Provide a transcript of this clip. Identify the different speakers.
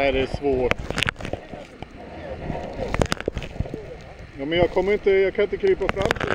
Speaker 1: Nej, det är svårt. Ja, men jag kommer inte, jag kan inte krypa fram till